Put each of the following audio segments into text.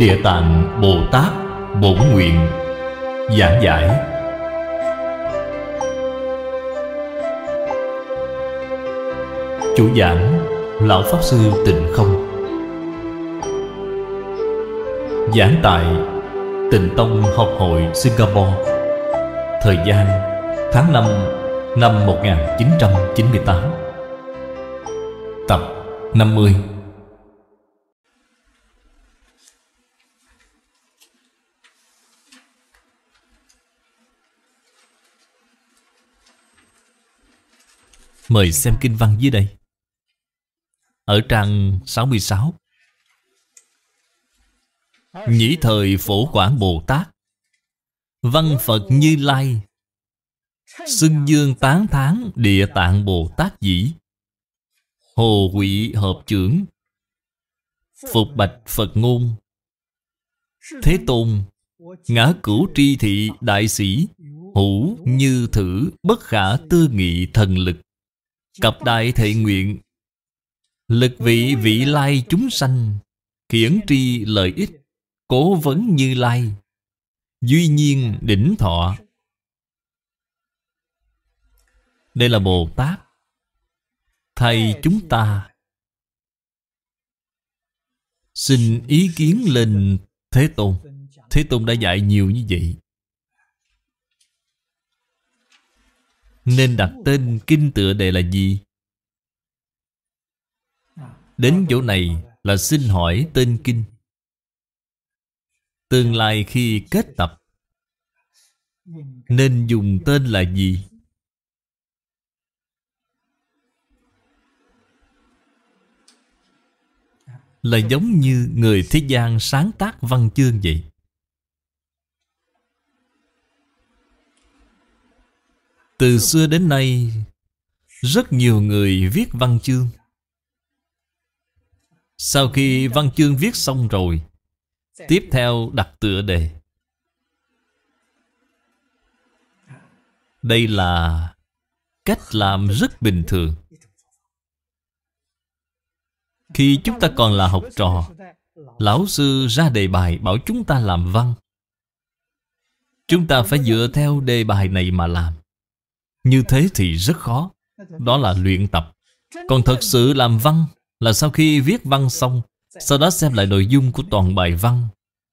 Địa Tạng Bồ Tát Bổn Nguyện Giảng giải. Chủ giảng, Lão Pháp Sư Tịnh Không. Giảng tại Tịnh Tông Học hội Singapore, Thời gian tháng 5 năm 1998 Tập 50 Mời xem kinh văn dưới đây. Ở trang 66 Nhĩ thời phổ quảng Bồ Tát. Văn Phật Như Lai. Xưng dương tán tháng địa tạng Bồ Tát dĩ. Hồ quỷ hợp trưởng Phục bạch Phật ngôn. Thế Tôn. Ngã cửu tri thị đại sĩ. Hữu như thử bất khả tư nghị thần lực. Cập đại thệ nguyện. Lực vị vị lai chúng sanh, Khiển tri lợi ích, Cố vấn như lai, Duy nhiên đỉnh thọ. Đây là Bồ Tát Thầy chúng ta. Xin ý kiến lên Thế Tôn. Thế Tôn đã dạy nhiều như vậy. Nên đặt tên kinh tựa đề là gì? Đến chỗ này là xin hỏi tên kinh Tương lai khi kết tập, Nên dùng tên là gì? Là giống như người thế gian sáng tác văn chương vậy Từ xưa đến nay, Rất nhiều người viết văn chương. Sau khi văn chương viết xong rồi, Tiếp theo đặt tựa đề. Đây là cách làm rất bình thường. Khi chúng ta còn là học trò, Lão sư ra đề bài bảo chúng ta làm văn. Chúng ta phải dựa theo đề bài này mà làm. Như thế thì rất khó. Đó là luyện tập. Còn thật sự làm văn Là sau khi viết văn xong, Sau đó xem lại nội dung của toàn bài văn,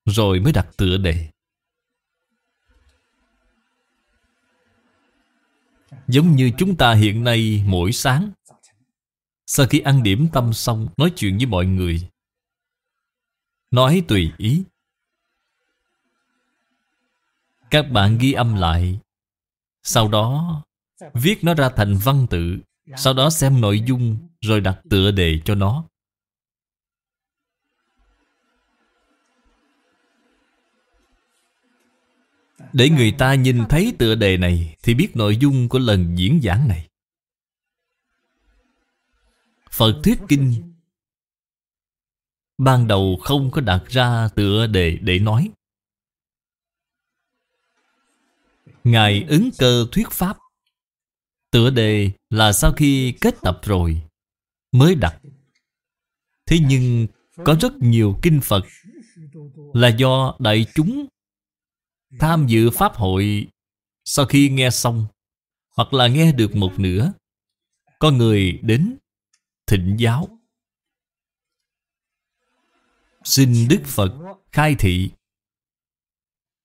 Rồi mới đặt tựa đề. Giống như chúng ta hiện nay mỗi sáng, Sau khi ăn điểm tâm xong, Nói chuyện với mọi người. Nói tùy ý. Các bạn ghi âm lại. Sau đó Viết nó ra thành văn tự, Sau đó xem nội dung Rồi đặt tựa đề cho nó. Để người ta nhìn thấy tựa đề này Thì biết nội dung của lần diễn giảng này. Phật thuyết kinh. Ban đầu không có đặt ra tựa đề để nói. Ngài ứng cơ thuyết pháp. Tựa đề là sau khi kết tập rồi, Mới đặt. Thế nhưng có rất nhiều kinh Phật Là do đại chúng Tham dự Pháp hội Sau khi nghe xong, Hoặc là nghe được một nửa, Có người đến Thịnh giáo. Xin Đức Phật khai thị.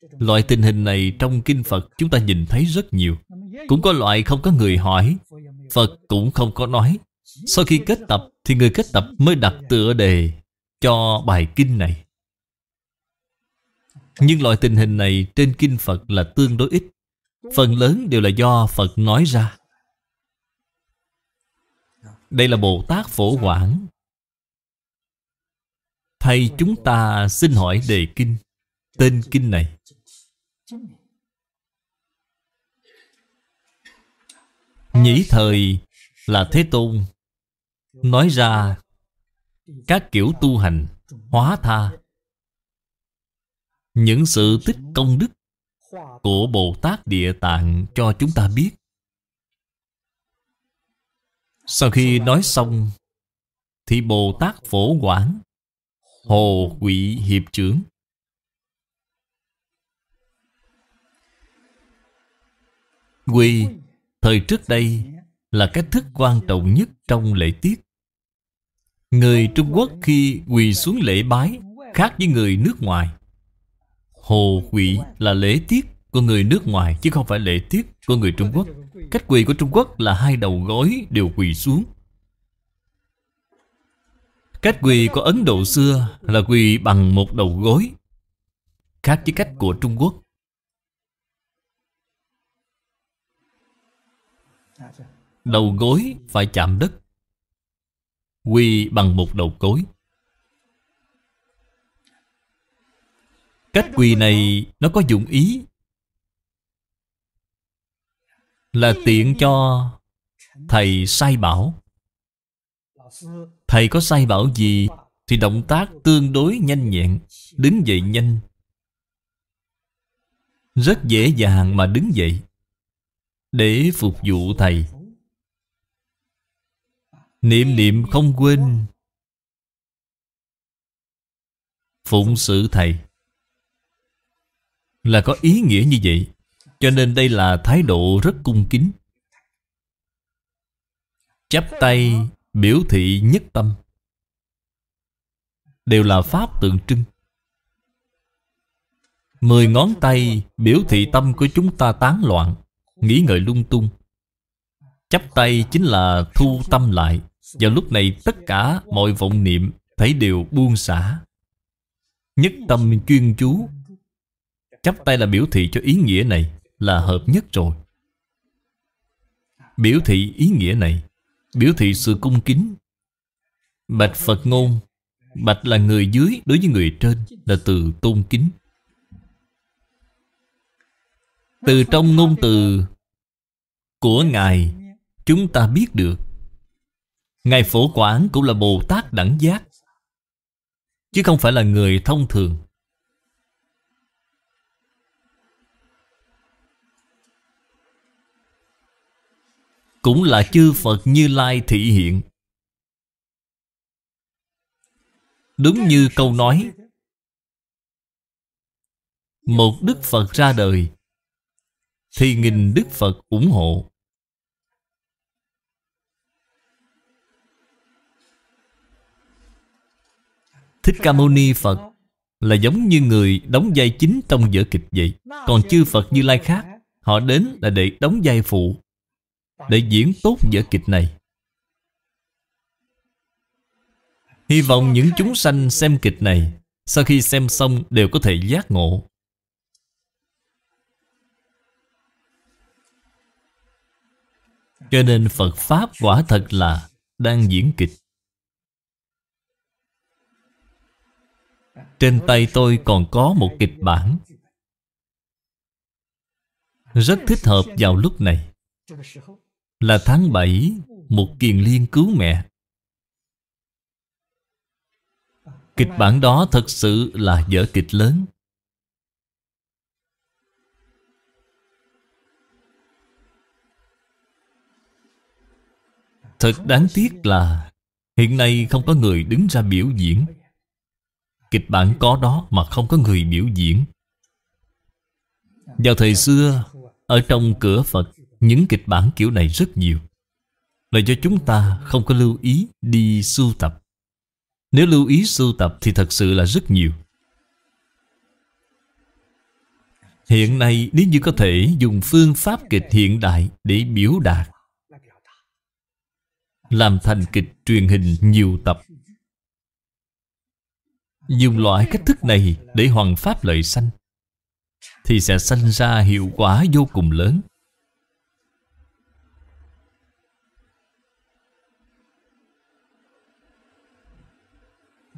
Loại tình hình này trong Kinh Phật chúng ta nhìn thấy rất nhiều. Cũng có loại không có người hỏi. Phật cũng không có nói. Sau khi kết tập thì người kết tập mới đặt tựa đề cho bài kinh này. Nhưng loại tình hình này trên Kinh Phật là tương đối ít. Phần lớn đều là do Phật nói ra. Đây là Bồ Tát Phổ Quảng. Thầy chúng ta xin hỏi đề kinh. Tên kinh này. Nhĩ thời là Thế Tôn. Nói ra, Các kiểu tu hành Hóa tha. Những sự tích công đức Của Bồ Tát Địa Tạng Cho chúng ta biết. Sau khi nói xong, Thì Bồ Tát Phổ Quảng, Hồ Quỷ Hiệp trưởng. Quy Thời trước đây Là cách thức quan trọng nhất trong lễ tiết. Người Trung Quốc khi quỳ xuống lễ bái Khác với người nước ngoài. Hồ quỷ là lễ tiết của người nước ngoài Chứ không phải lễ tiết của người Trung Quốc. Cách quỳ của Trung Quốc là hai đầu gối đều quỳ xuống. Cách quỳ của Ấn Độ xưa là quỳ bằng một đầu gối, Khác với cách của Trung Quốc. Đầu gối phải chạm đất Quỳ bằng một đầu gối Cách quỳ này nó có dụng ý Là tiện cho thầy sai bảo. Thầy có sai bảo gì Thì động tác tương đối nhanh nhẹn, Đứng dậy nhanh. Rất dễ dàng mà đứng dậy. Để phục vụ thầy. Niệm niệm không quên Phụng sự thầy. Là có ý nghĩa như vậy, Cho nên đây là thái độ rất cung kính. Chắp tay biểu thị nhất tâm. Đều là pháp tượng trưng. Mười ngón tay biểu thị tâm của chúng ta tán loạn. Nghĩ ngợi lung tung. Chắp tay chính là thu tâm lại. Vào lúc này tất cả mọi vọng niệm Thấy đều buông xả. Nhất tâm chuyên chú. Chắp tay là biểu thị cho ý nghĩa này Là hợp nhất rồi. Biểu thị ý nghĩa này, Biểu thị sự cung kính. Bạch Phật ngôn, Bạch là người dưới đối với người trên Là từ tôn kính. Từ trong ngôn từ của Ngài, Chúng ta biết được. Ngài Phổ Quảng cũng là Bồ Tát đẳng giác, Chứ không phải là người thông thường. Cũng là chư Phật Như Lai thị hiện. Đúng như câu nói, Một Đức Phật ra đời, Thì nghìn Đức Phật ủng hộ. Thích Ca Mâu Ni Phật Là giống như người đóng vai chính trong vở kịch vậy. Còn chư Phật Như Lai khác, Họ đến là để đóng vai phụ, Để diễn tốt vở kịch này. Hy vọng những chúng sanh xem kịch này, Sau khi xem xong đều có thể giác ngộ. Cho nên Phật Pháp quả thật là đang diễn kịch. Trên tay tôi còn có một kịch bản. Rất thích hợp vào lúc này. Là tháng 7 Một kiền liên cứu mẹ. Kịch bản đó thật sự là vở kịch lớn. Thật đáng tiếc là Hiện nay không có người đứng ra biểu diễn. Kịch bản có đó mà không có người biểu diễn. Vào thời xưa, Ở trong cửa Phật, Những kịch bản kiểu này rất nhiều. Là do chúng ta không có lưu ý đi sưu tập. Nếu lưu ý sưu tập thì thật sự là rất nhiều. Hiện nay, nếu như có thể dùng phương pháp kịch hiện đại để biểu đạt, Làm thành kịch truyền hình nhiều tập Dùng loại cách thức này để hoàn pháp lợi sanh, Thì sẽ sanh ra hiệu quả vô cùng lớn.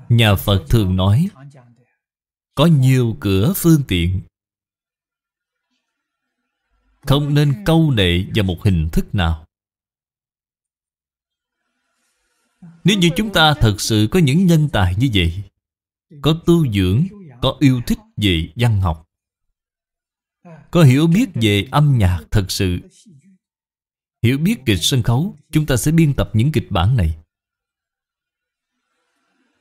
Nhà Phật thường nói, Có nhiều cửa phương tiện. Không nên câu nệ vào một hình thức nào. Nếu như chúng ta thật sự có những nhân tài như vậy có tu dưỡng, có yêu thích về văn học. Có hiểu biết về âm nhạc thật sự. Hiểu biết kịch sân khấu, chúng ta sẽ biên tập những kịch bản này.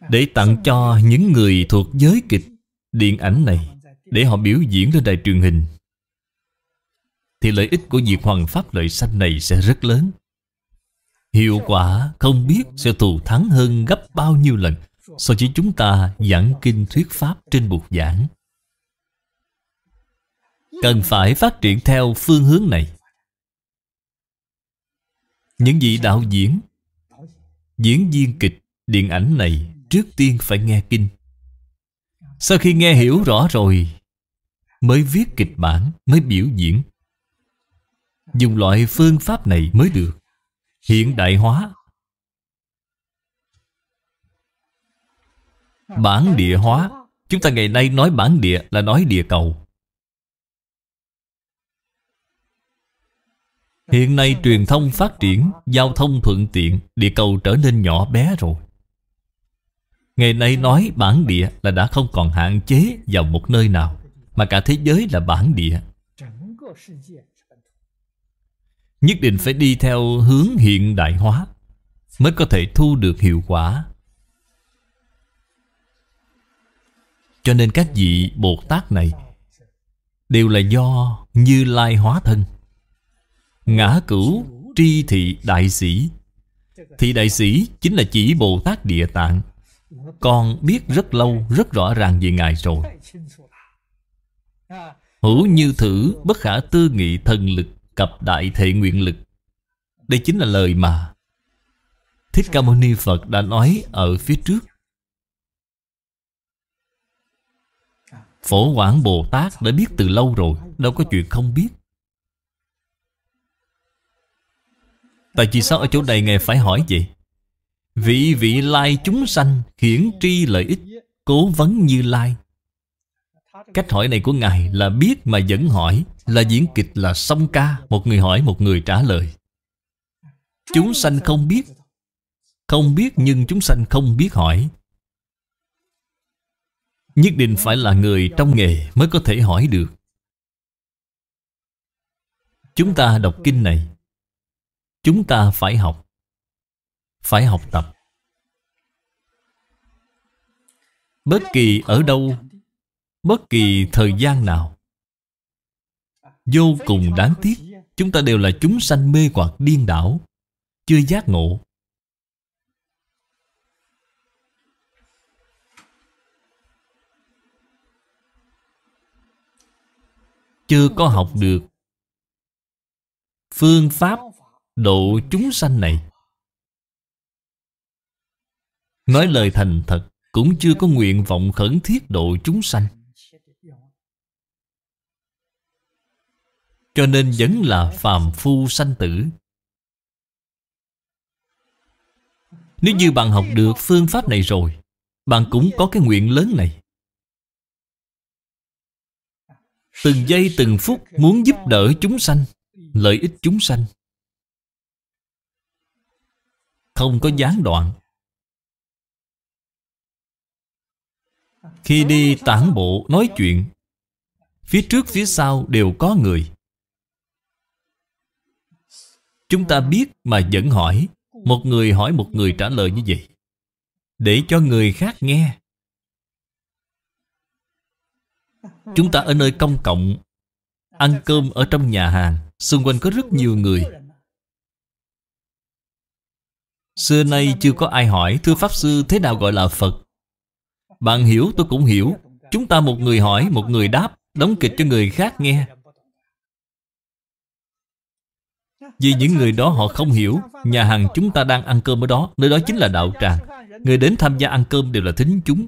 Để tặng cho những người thuộc giới kịch Điện ảnh này, Để họ biểu diễn lên đài truyền hình, Thì lợi ích của việc hoàn pháp lợi sanh này sẽ rất lớn. Hiệu quả không biết sẽ thù thắng hơn gấp bao nhiêu lần. So với chúng ta giảng kinh thuyết pháp trên bục giảng? Cần phải phát triển theo phương hướng này. Những vị đạo diễn Diễn viên kịch, điện ảnh này Trước tiên phải nghe kinh. Sau khi nghe hiểu rõ rồi Mới viết kịch bản Mới biểu diễn. Dùng loại phương pháp này mới được. Hiện đại hóa Bản địa hóa. Chúng ta ngày nay nói bản địa là nói địa cầu. Hiện nay truyền thông phát triển, Giao thông thuận tiện, Địa cầu trở nên nhỏ bé rồi. Ngày nay nói bản địa là đã không còn hạn chế vào một nơi nào, Mà cả thế giới là bản địa. Nhất định phải đi theo hướng hiện đại hóa Mới có thể thu được hiệu quả. Cho nên các vị Bồ Tát này Đều là do Như Lai hóa thân. Ngã cửu tri thị đại sĩ. Thị đại sĩ chính là chỉ Bồ Tát Địa Tạng. Con biết rất lâu, rất rõ ràng về Ngài rồi. Hữu như thử bất khả tư nghị thần lực cập đại thệ nguyện lực. Đây chính là lời mà Thích Ca Mâu Ni Phật đã nói ở phía trước. Phổ Quảng Bồ Tát đã biết từ lâu rồi, Đâu có chuyện không biết. Tại vì sao ở chỗ này Ngài phải hỏi vậy? Vị vị lai chúng sanh Khiển tri lợi ích, Cố vấn như lai. Cách hỏi này của Ngài là biết mà vẫn hỏi, Là diễn kịch là song ca, Một người hỏi, một người trả lời. Chúng sanh không biết. Không biết nhưng chúng sanh không biết hỏi. Nhất định phải là người trong nghề Mới có thể hỏi được. Chúng ta đọc kinh này. Chúng ta phải học. Phải học tập. Bất kỳ ở đâu, Bất kỳ thời gian nào, Vô cùng đáng tiếc, Chúng ta đều là chúng sanh mê hoặc điên đảo, Chưa giác ngộ. Chưa có học được Phương pháp độ chúng sanh này. Nói lời thành thật, Cũng chưa có nguyện vọng khẩn thiết độ chúng sanh. Cho nên vẫn là phàm phu sanh tử. Nếu như bạn học được phương pháp này rồi, Bạn cũng có cái nguyện lớn này. Từng giây từng phút muốn giúp đỡ chúng sanh, Lợi ích chúng sanh. Không có gián đoạn. Khi đi tản bộ nói chuyện, Phía trước phía sau đều có người. Chúng ta biết mà vẫn hỏi, Một người hỏi một người trả lời như vậy, Để cho người khác nghe. Chúng ta ở nơi công cộng, Ăn cơm ở trong nhà hàng, Xung quanh có rất nhiều người. Xưa nay chưa có ai hỏi Thưa Pháp Sư thế nào gọi là Phật. Bạn hiểu, tôi cũng hiểu. Chúng ta một người hỏi, một người đáp, Đóng kịch cho người khác nghe. Vì những người đó họ không hiểu, Nhà hàng chúng ta đang ăn cơm ở đó, Nơi đó chính là đạo tràng. Người đến tham gia ăn cơm đều là thính chúng.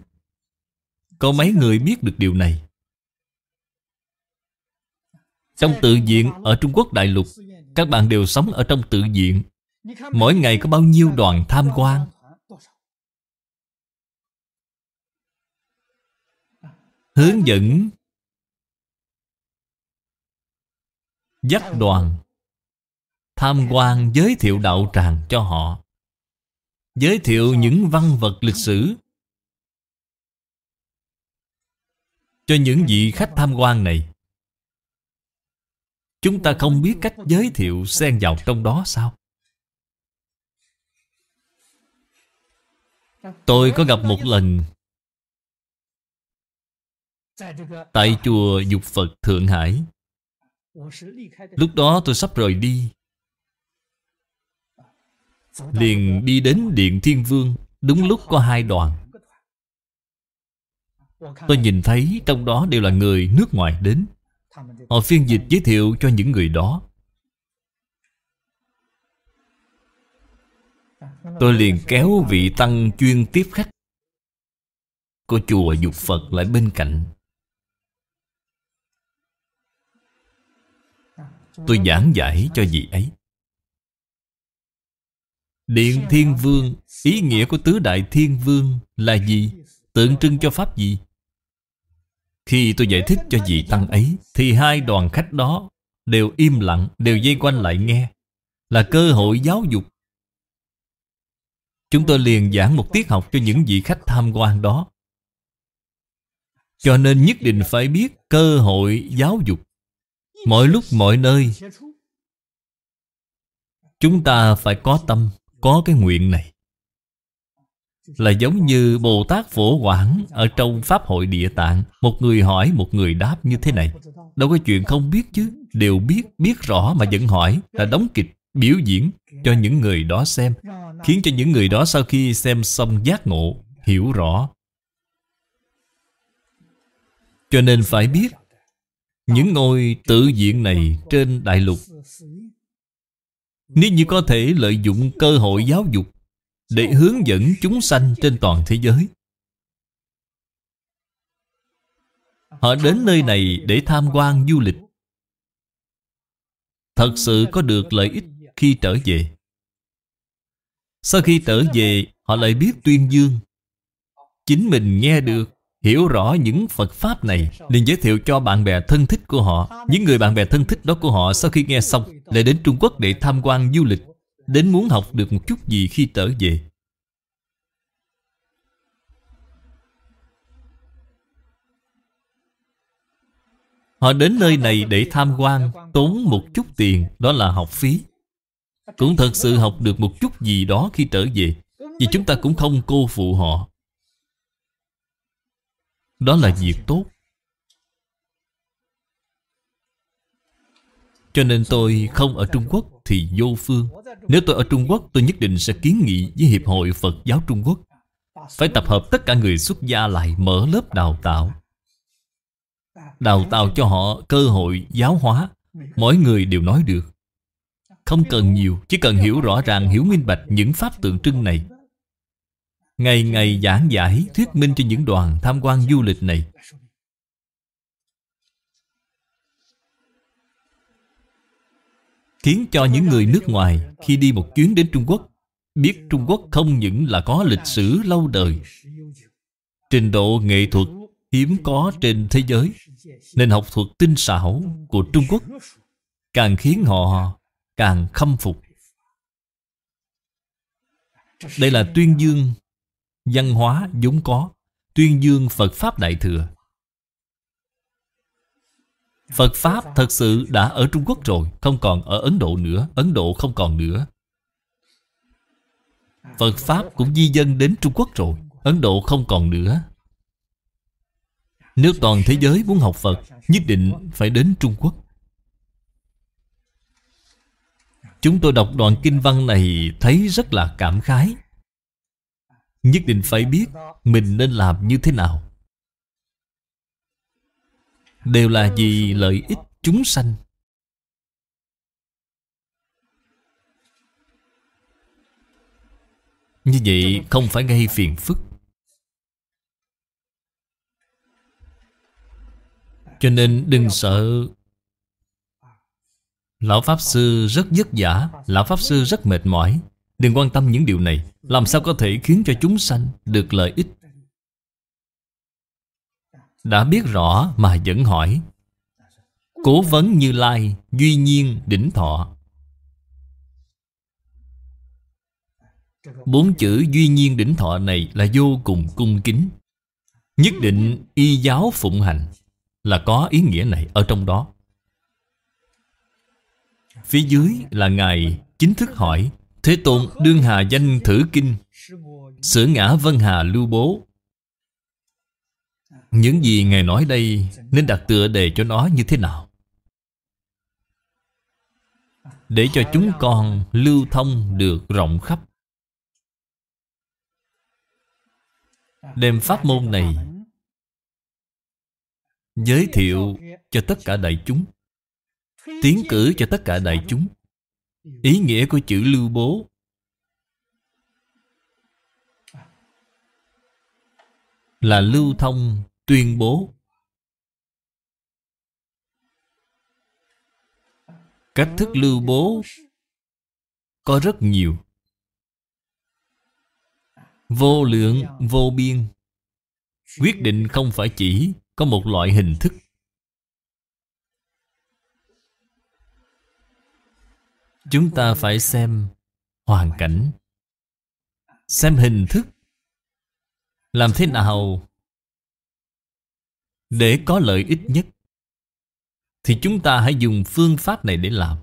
Có mấy người biết được điều này? Trong tự viện ở Trung Quốc Đại Lục, Các bạn đều sống ở trong tự viện. Mỗi ngày có bao nhiêu đoàn tham quan? Hướng dẫn. Dắt đoàn. Tham quan giới thiệu đạo tràng cho họ. Giới thiệu những văn vật lịch sử. Cho những vị khách tham quan này Chúng ta không biết cách giới thiệu xen vào trong đó sao? Tôi có gặp một lần Tại chùa Dục Phật Thượng Hải. Lúc đó tôi sắp rời đi. Liền đi đến Điện Thiên Vương, Đúng lúc có hai đoàn. Tôi nhìn thấy trong đó đều là người nước ngoài đến. Họ phiên dịch giới thiệu cho những người đó Tôi liền kéo vị tăng chuyên tiếp khách Của chùa Dục Phật lại bên cạnh Tôi giảng giải cho vị ấy Điện Thiên Vương, Ý nghĩa của Tứ Đại Thiên Vương là gì? Tượng trưng cho Pháp gì? Khi tôi giải thích cho vị Tăng ấy Thì hai đoàn khách đó Đều im lặng, đều dây quanh lại nghe. Là cơ hội giáo dục. Chúng tôi liền giảng một tiết học cho những vị khách tham quan đó. Cho nên nhất định phải biết cơ hội giáo dục. Mọi lúc mọi nơi Chúng ta phải có tâm Có cái nguyện này. Là giống như Bồ Tát Phổ Quảng Ở trong Pháp hội Địa Tạng. Một người hỏi một người đáp như thế này. Đâu có chuyện không biết chứ. Đều biết, biết rõ mà vẫn hỏi. Là đóng kịch, biểu diễn Cho những người đó xem. Khiến cho những người đó sau khi xem xong giác ngộ Hiểu rõ. Cho nên phải biết những ngôi tự viện này trên đại lục Nếu như có thể lợi dụng cơ hội giáo dục để hướng dẫn chúng sanh trên toàn thế giới. Họ đến nơi này để tham quan du lịch. Thật sự có được lợi ích khi trở về. Sau khi trở về, Họ lại biết tuyên dương. Chính mình nghe được, Hiểu rõ những Phật Pháp này, liền giới thiệu cho bạn bè thân thích của họ. Những người bạn bè thân thích đó của họ Sau khi nghe xong, Lại đến Trung Quốc để tham quan du lịch. Đến muốn học được một chút gì khi trở về. Họ đến nơi này để tham quan, Tốn một chút tiền, Đó là học phí. Cũng thật sự học được một chút gì đó khi trở về, Vì chúng ta cũng không cô phụ họ. Đó là việc tốt. Cho nên tôi không ở Trung Quốc thì vô phương. Nếu tôi ở Trung Quốc tôi nhất định sẽ kiến nghị với Hiệp hội Phật giáo Trung Quốc. Phải tập hợp tất cả người xuất gia lại mở lớp đào tạo. Đào tạo cho họ cơ hội giáo hóa. Mỗi người đều nói được. Không cần nhiều Chỉ cần hiểu rõ ràng, hiểu minh bạch những pháp tượng trưng này. Ngày ngày giảng giải thuyết minh cho những đoàn tham quan du lịch này. Khiến cho những người nước ngoài khi đi một chuyến đến Trung Quốc Biết Trung Quốc không những là có lịch sử lâu đời, Trình độ nghệ thuật hiếm có trên thế giới Nên học thuật tinh xảo của Trung Quốc Càng khiến họ càng khâm phục. Đây là tuyên dương văn hóa vốn có, tuyên dương Phật Pháp Đại Thừa. Phật Pháp thật sự đã ở Trung Quốc rồi, Không còn ở Ấn Độ nữa, Ấn Độ không còn nữa. Phật Pháp cũng di dân đến Trung Quốc rồi, Ấn Độ không còn nữa. Nếu toàn thế giới muốn học Phật, Nhất định phải đến Trung Quốc. Chúng tôi đọc đoạn kinh văn này Thấy rất là cảm khái. Nhất định phải biết Mình nên làm như thế nào. Đều là vì lợi ích chúng sanh. Như vậy không phải gây phiền phức. Cho nên đừng sợ. Lão Pháp Sư rất vất vả, Lão Pháp Sư rất mệt mỏi. Đừng quan tâm những điều này, Làm sao có thể khiến cho chúng sanh được lợi ích? Đã biết rõ mà vẫn hỏi. Cố vấn như lai Duy nhiên đỉnh thọ. Bốn chữ duy nhiên đỉnh thọ này Là vô cùng cung kính. Nhất định y giáo phụng hành Là có ý nghĩa này ở trong đó. Phía dưới là Ngài chính thức hỏi, Thế Tôn đương hà danh thử kinh sửa ngã vân hà lưu bố những gì Ngài nói đây Nên đặt tựa đề cho nó như thế nào? Để cho chúng con lưu thông được rộng khắp. Đem pháp môn này Giới thiệu cho tất cả đại chúng, Tiến cử cho tất cả đại chúng. Ý nghĩa của chữ lưu bố. Là lưu thông tuyên bố. Cách thức lưu bố Có rất nhiều. Vô lượng, vô biên. Quyết định không phải chỉ có một loại hình thức. Chúng ta phải xem hoàn cảnh. Xem hình thức. Làm thế nào để có lợi ích nhất, Thì chúng ta hãy dùng phương pháp này để làm.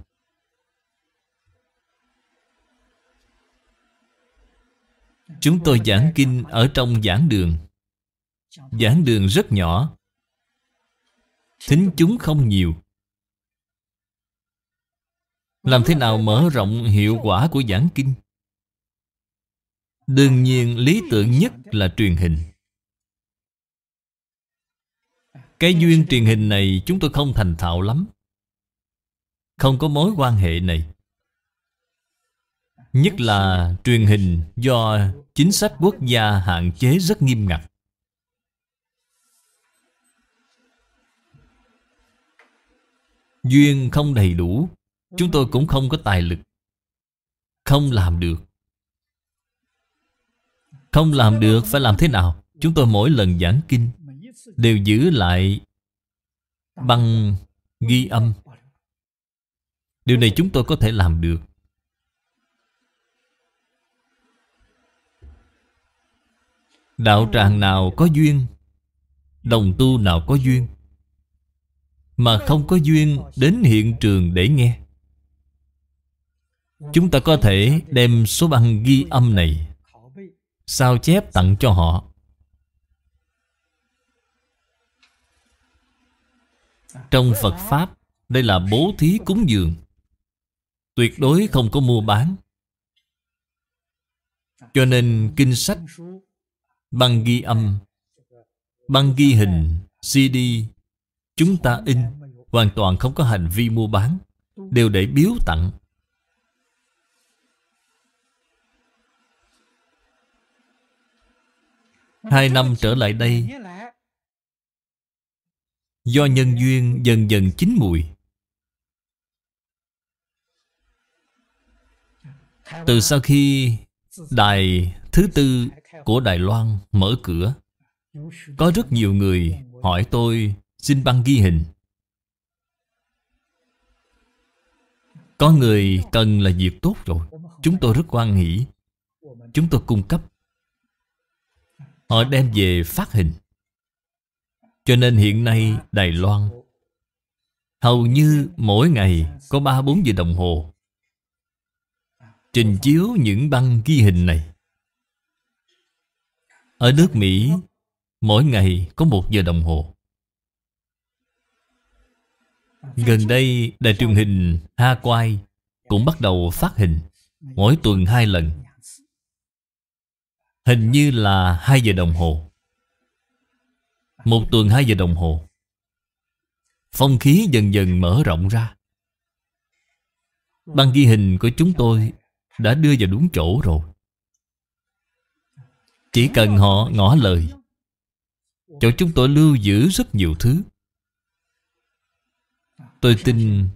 Chúng tôi giảng kinh ở trong giảng đường. Giảng đường rất nhỏ. Thính chúng không nhiều. Làm thế nào mở rộng hiệu quả của giảng kinh? Đương nhiên lý tưởng nhất là truyền hình. Cái duyên truyền hình này chúng tôi không thành thạo lắm. Không có mối quan hệ này. Nhất là truyền hình do chính sách quốc gia hạn chế rất nghiêm ngặt. Duyên không đầy đủ, Chúng tôi cũng không có tài lực. Không làm được. Không làm được phải làm thế nào? Chúng tôi mỗi lần giảng kinh Đều giữ lại Băng ghi âm. Điều này chúng tôi có thể làm được. Đạo tràng nào có duyên Đồng tu nào có duyên Mà không có duyên đến hiện trường để nghe. Chúng ta có thể đem số băng ghi âm này Sao chép tặng cho họ Trong Phật Pháp, Đây là bố thí cúng dường. Tuyệt đối không có mua bán. Cho nên kinh sách, Băng ghi âm, Băng ghi hình CD Chúng ta in, Hoàn toàn không có hành vi mua bán, Đều để biếu tặng. Hai năm trở lại đây Do nhân duyên dần dần chín mùi. Từ sau khi Đài thứ tư của Đài Loan mở cửa, Có rất nhiều người hỏi tôi, xin băng ghi hình. Có người cần là việc tốt rồi. Chúng tôi rất quan hỷ. Chúng tôi cung cấp. Họ đem về phát hình. Cho nên hiện nay Đài Loan, Hầu như mỗi ngày có 3-4 giờ đồng hồ, Trình chiếu những băng ghi hình này. Ở nước Mỹ, Mỗi ngày có một giờ đồng hồ. Gần đây, đài truyền hình Ha Quai Cũng bắt đầu phát hình Mỗi tuần hai lần. Hình như là 2 giờ đồng hồ. Một tuần hai giờ đồng hồ. Phong khí dần dần mở rộng ra. Băng ghi hình của chúng tôi Đã đưa vào đúng chỗ rồi. Chỉ cần họ ngỏ lời, Chỗ chúng tôi lưu giữ rất nhiều thứ. Tôi tin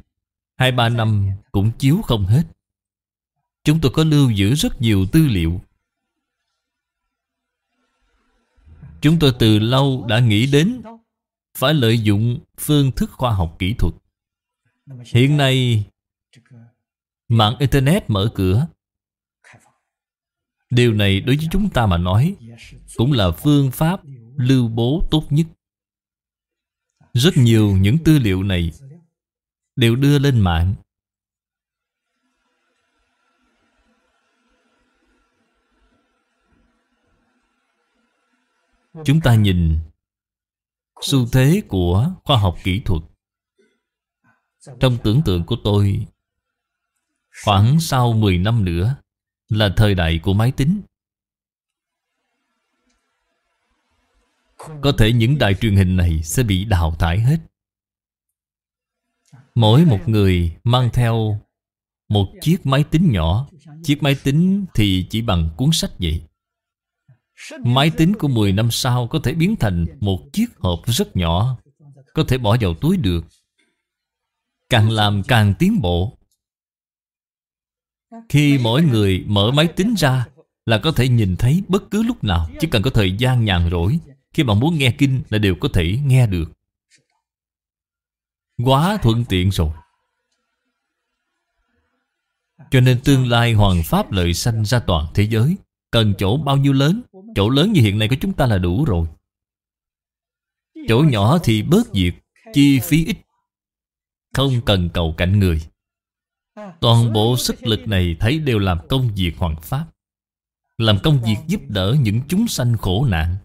Hai ba năm cũng chiếu không hết. Chúng tôi có lưu giữ rất nhiều tư liệu. Chúng tôi từ lâu đã nghĩ đến Phải lợi dụng phương thức khoa học kỹ thuật. Hiện nay, Mạng Internet mở cửa. Điều này đối với chúng ta mà nói Cũng là phương pháp lưu bố tốt nhất. Rất nhiều những tư liệu này Đều đưa lên mạng. Chúng ta nhìn xu thế của khoa học kỹ thuật. Trong tưởng tượng của tôi, Khoảng sau 10 năm nữa Là thời đại của máy tính. Có thể những đài truyền hình này sẽ bị đào thải hết. Mỗi một người mang theo một chiếc máy tính nhỏ. Chiếc máy tính thì chỉ bằng cuốn sách vậy. Máy tính của 10 năm sau có thể biến thành một chiếc hộp rất nhỏ, Có thể bỏ vào túi được. Càng làm càng tiến bộ. Khi mỗi người mở máy tính ra Là có thể nhìn thấy bất cứ lúc nào, Chỉ cần có thời gian nhàn rỗi. Khi bạn muốn nghe kinh là đều có thể nghe được. Quá thuận tiện rồi. Cho nên tương lai hoàng pháp lợi sanh ra toàn thế giới. Cần chỗ bao nhiêu lớn? Chỗ lớn như hiện nay của chúng ta là đủ rồi. Chỗ nhỏ thì bớt việc Chi phí ít. Không cần cầu cạnh người. Toàn bộ sức lực này thấy đều làm công việc hoàn pháp. Làm công việc giúp đỡ những chúng sanh khổ nạn.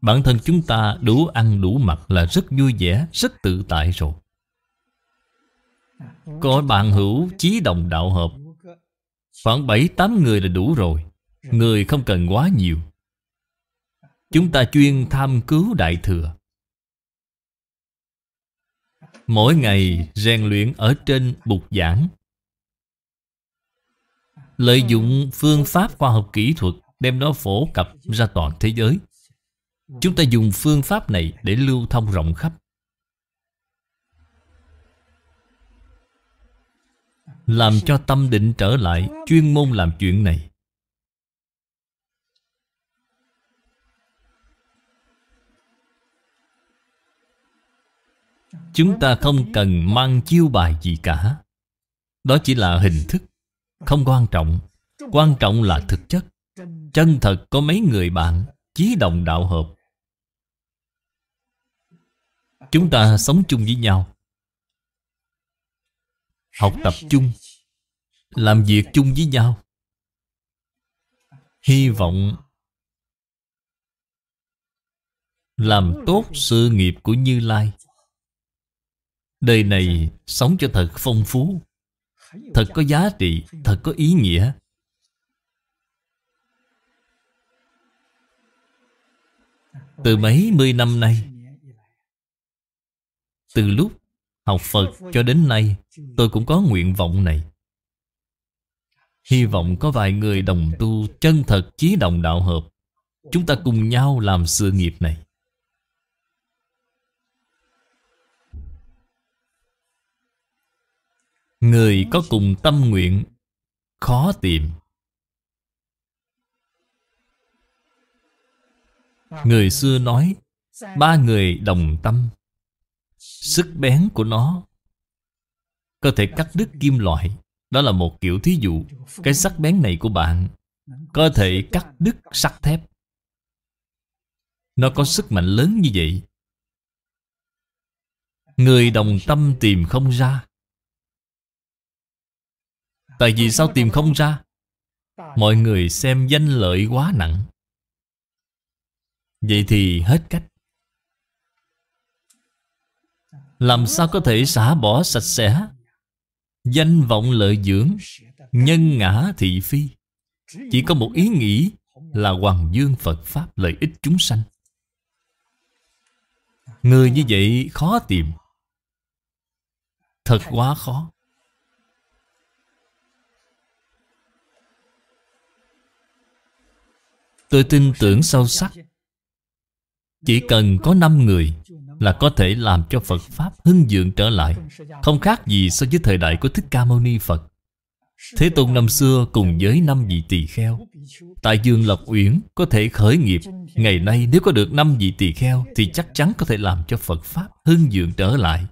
Bản thân chúng ta đủ ăn đủ mặc là rất vui vẻ, rất tự tại rồi. Có bạn hữu chí đồng đạo hợp Khoảng 7-8 người là đủ rồi. Người không cần quá nhiều. Chúng ta chuyên tham cứu Đại Thừa. Mỗi ngày rèn luyện ở trên bục giảng. Lợi dụng phương pháp khoa học kỹ thuật Đem nó phổ cập ra toàn thế giới. Chúng ta dùng phương pháp này để lưu thông rộng khắp. Làm cho tâm định trở lại, Chuyên môn làm chuyện này. Chúng ta không cần mang chiêu bài gì cả. Đó chỉ là hình thức, Không quan trọng. Quan trọng là thực chất. Chân thật có mấy người bạn, Chí đồng đạo hợp. Chúng ta sống chung với nhau. Học tập chung, Làm việc chung với nhau. Hy vọng Làm tốt sự nghiệp của Như Lai. Đời này sống cho thật phong phú, Thật có giá trị, Thật có ý nghĩa. Từ mấy mươi năm nay, Từ lúc học Phật cho đến nay, Tôi cũng có nguyện vọng này. Hy vọng có vài người đồng tu Chân thật chí đồng đạo hợp. Chúng ta cùng nhau làm sự nghiệp này. Người có cùng tâm nguyện, Khó tìm. Người xưa nói, Ba người đồng tâm. Sức bén của nó. Có thể cắt đứt kim loại, Đó là một kiểu thí dụ Cái sắc bén này của bạn. Có thể cắt đứt sắt thép. Nó có sức mạnh lớn như vậy. Người đồng tâm tìm không ra. Tại vì sao tìm không ra? Mọi người xem danh lợi quá nặng. Vậy thì hết cách. Làm sao có thể xả bỏ sạch sẽ? Danh vọng lợi dưỡng, Nhân ngã thị phi. Chỉ có một ý nghĩ Là hoàng dương Phật Pháp lợi ích chúng sanh. Người như vậy khó tìm. Thật quá khó. Tôi tin tưởng sâu sắc. Chỉ cần có 5 người là có thể làm cho Phật Pháp hưng dượng trở lại. Không khác gì so với thời đại của Thích Ca Mâu Ni Phật. Thế Tôn năm xưa cùng với năm vị tỳ kheo Tại Dương Lộc Uyển có thể khởi nghiệp. Ngày nay nếu có được năm vị tỳ kheo Thì chắc chắn có thể làm cho Phật Pháp hưng dượng trở lại.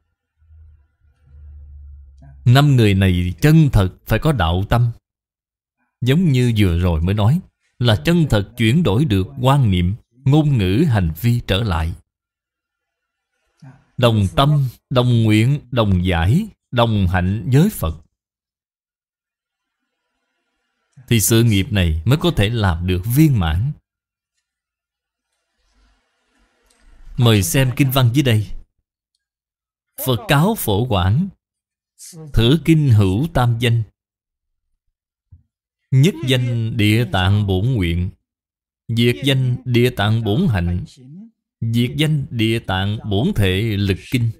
Năm người này chân thật phải có đạo tâm. Giống như vừa rồi mới nói là chân thật chuyển đổi được quan niệm, ngôn ngữ, hành vi trở lại. Đồng tâm, đồng nguyện, đồng giải, đồng hạnh với Phật. Thì sự nghiệp này mới có thể làm được viên mãn. Mời xem kinh văn dưới đây Phật cáo phổ quảng Thử kinh hữu tam danh Nhất danh địa tạng bổn nguyện Diệt danh địa tạng bổn hạnh Diệt danh địa tạng bổn thể lực kinh.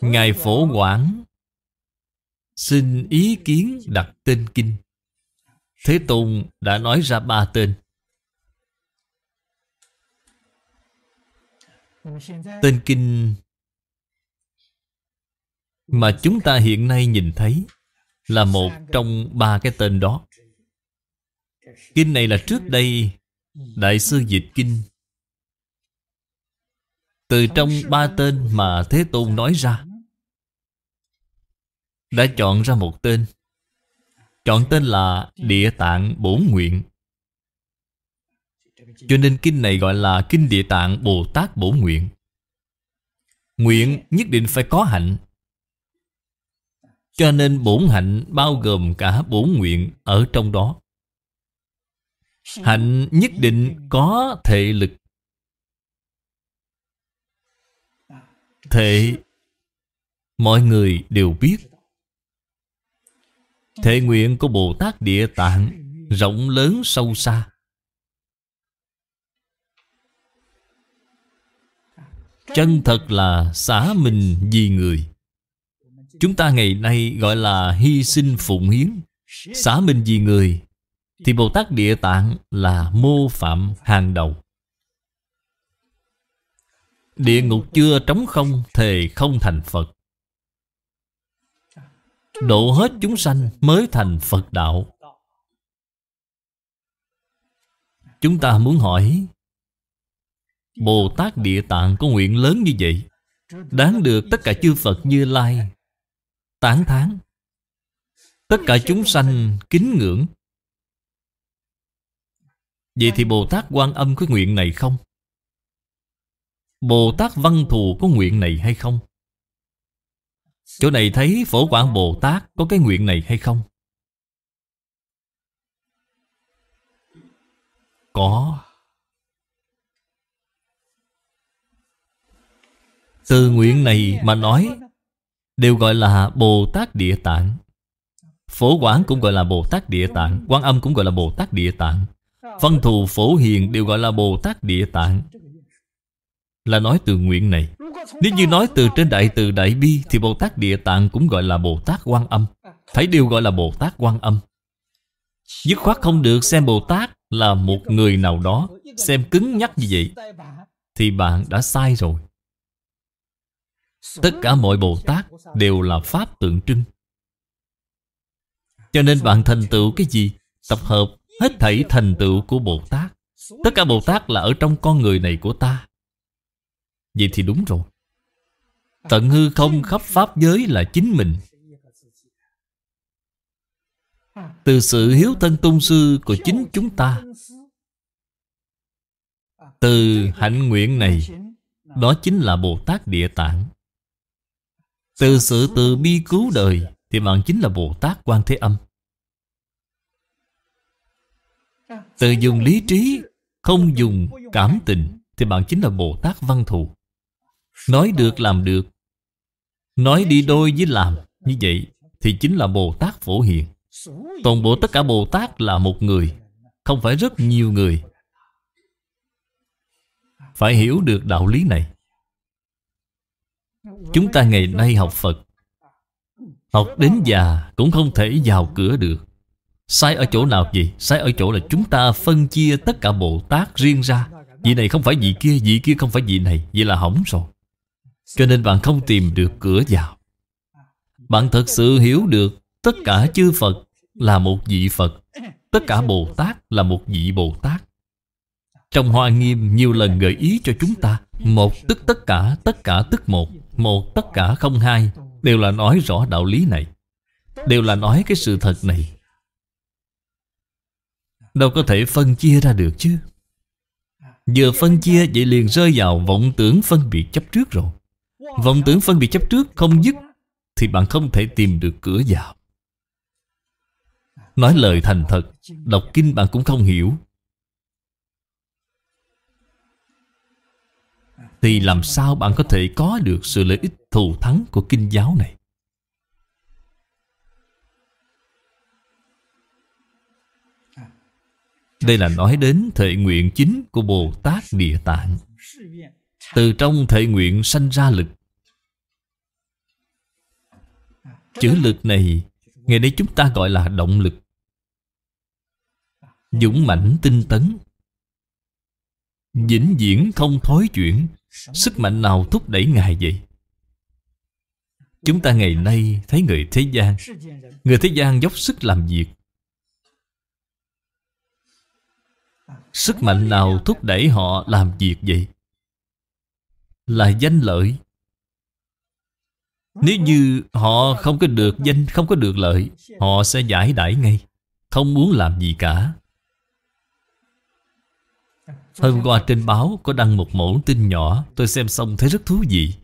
Ngài Phổ Quảng, Xin ý kiến đặt tên kinh. Thế Tôn đã nói ra ba tên. Tên kinh Mà chúng ta hiện nay nhìn thấy Là một trong ba cái tên đó. Kinh này là trước đây, Đại sư dịch kinh. Từ trong ba tên mà Thế Tôn nói ra, Đã chọn ra một tên. Chọn tên là Địa Tạng Bổn Nguyện. Cho nên kinh này gọi là Kinh Địa Tạng Bồ Tát Bổn Nguyện. Nguyện nhất định phải có hạnh. Cho nên bổn hạnh bao gồm cả bổn nguyện ở trong đó. Hạnh nhất định có thể lực. Thể, Mọi người đều biết. Thể nguyện của Bồ Tát Địa Tạng Rộng lớn sâu xa. Chân thật là xả mình vì người. Chúng ta ngày nay gọi là hy sinh phụng hiến. Xả mình vì người. Thì Bồ Tát Địa Tạng là mô phạm hàng đầu. Địa ngục chưa trống không, Thề không thành Phật. Độ hết chúng sanh mới thành Phật đạo. Chúng ta muốn hỏi, Bồ Tát Địa Tạng có nguyện lớn như vậy, Đáng được tất cả chư Phật như Lai Tán thán? Tất cả chúng sanh kính ngưỡng Vậy thì Bồ Tát Quan Âm có nguyện này không? Bồ Tát Văn Thù có nguyện này hay không? Chỗ này thấy Phổ Quảng Bồ Tát có cái nguyện này hay không? Có Từ nguyện này mà nói, Đều gọi là Bồ Tát Địa Tạng Phổ Quảng cũng gọi là Bồ Tát Địa Tạng, Quan Âm cũng gọi là Bồ Tát Địa Tạng Văn thù Phổ Hiền đều gọi là Bồ Tát Địa Tạng. Là nói từ nguyện này. Nếu như nói từ trên Đại Từ Đại Bi, Thì Bồ Tát Địa Tạng cũng gọi là Bồ Tát Quan Âm. Phải đều gọi là Bồ Tát Quan Âm. Dứt khoát không được xem Bồ Tát là một người nào đó, Xem cứng nhắc như vậy, Thì bạn đã sai rồi. Tất cả mọi Bồ Tát đều là Pháp tượng trưng. Cho nên bạn thành tựu cái gì? Tập hợp hết thảy thành tựu của Bồ Tát. Tất cả Bồ Tát là ở trong con người này của ta. Vậy thì đúng rồi. Tận hư không khắp Pháp giới là chính mình. Từ sự hiếu thân tôn sư của chính chúng ta, Từ hạnh nguyện này, Đó chính là Bồ Tát Địa Tạng. Từ sự từ bi cứu đời Thì bạn chính là Bồ Tát Quan Thế Âm. Từ dùng lý trí, Không dùng cảm tình, Thì bạn chính là Bồ Tát Văn Thù. Nói được làm được, Nói đi đôi với làm Như vậy thì chính là Bồ Tát Phổ Hiền. Toàn bộ tất cả Bồ Tát là một người, Không phải rất nhiều người. Phải hiểu được đạo lý này. Chúng ta ngày nay học Phật, Học đến già cũng không thể vào cửa được. Sai ở chỗ nào gì? Sai ở chỗ là chúng ta phân chia tất cả Bồ Tát riêng ra. Vị này không phải vị kia, vị kia không phải vị này. Vậy là hỏng rồi. Cho nên bạn không tìm được cửa vào. Bạn thật sự hiểu được Tất cả chư Phật là một vị Phật. Tất cả Bồ Tát là một vị Bồ Tát. Trong Hoa Nghiêm nhiều lần gợi ý cho chúng ta Một tức tất cả, tất cả tức một một tất cả không hai Đều là nói rõ đạo lý này. Đều là nói cái sự thật này. Đâu có thể phân chia ra được chứ. Vừa phân chia, vậy liền rơi vào vọng tưởng phân biệt chấp trước rồi. Vọng tưởng phân biệt chấp trước không dứt, Thì bạn không thể tìm được cửa vào. Nói lời thành thật, Đọc kinh bạn cũng không hiểu. Thì làm sao bạn có thể có được sự lợi ích thù thắng của kinh giáo này? Đây là nói đến thệ nguyện chính của Bồ Tát Địa Tạng. Từ trong thệ nguyện sanh ra lực. Chữ lực này, Ngày nay chúng ta gọi là động lực. Dũng mãnh tinh tấn. Vĩnh viễn không thối chuyển. Sức mạnh nào thúc đẩy Ngài vậy? Chúng ta ngày nay thấy người thế gian. Người thế gian dốc sức làm việc. Sức mạnh nào thúc đẩy họ làm việc vậy? Là danh lợi. Nếu như họ không có được danh, không có được lợi Họ sẽ giải đãi ngay Không muốn làm gì cả. Hôm qua trên báo có đăng một mẫu tin nhỏ Tôi xem xong thấy rất thú vị.